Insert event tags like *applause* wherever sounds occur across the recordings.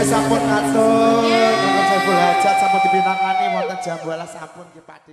Raja sampun ngatur, yeah. Saiful Hajat sampun dibintangani wonten Jambuala sampun nggih Pak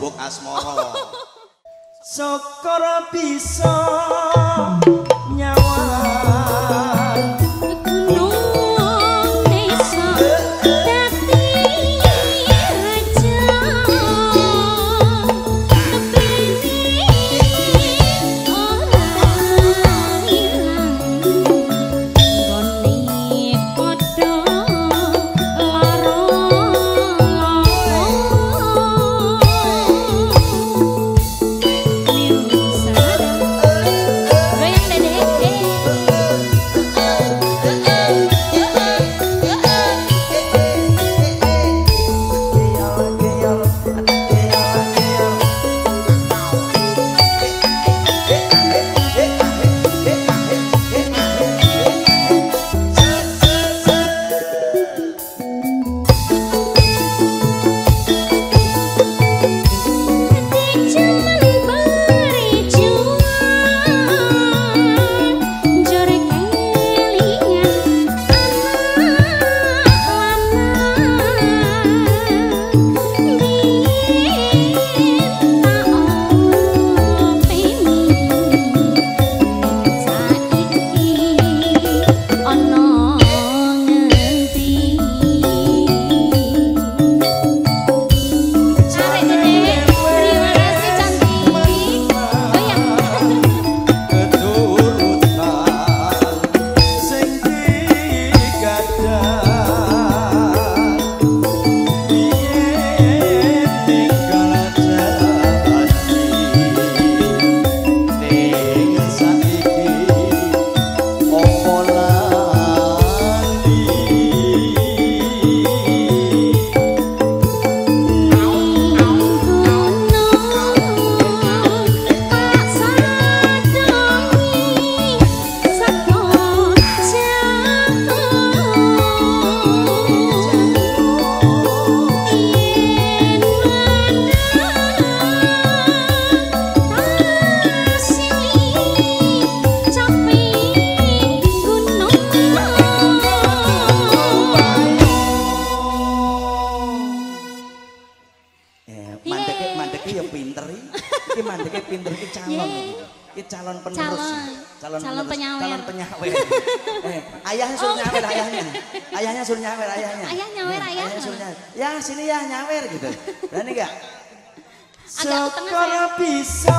Lombok Asmoro. *laughs* Sokoro pisau. penerus. Calon. Calon, calon penyawer. Calon penyawer. eh, ayahnya suruh oh, nyawer ayahnya. Ayahnya suruh nyawer ayahnya. Ayah nyawer hmm, ayah. Ayahnya suruh nyawer. Ya sini ya nyawer gitu. Berani gak? Agak Sekor bisa.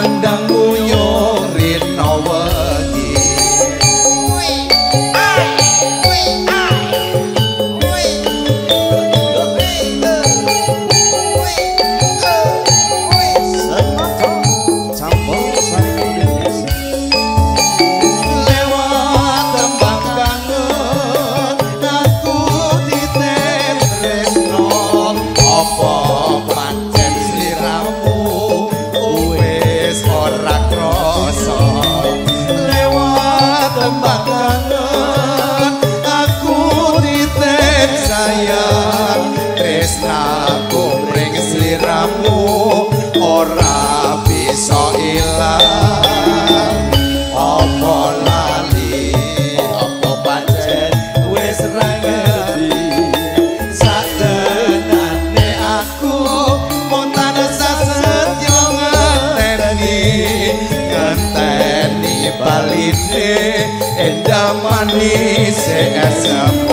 memandangmu delícia é essa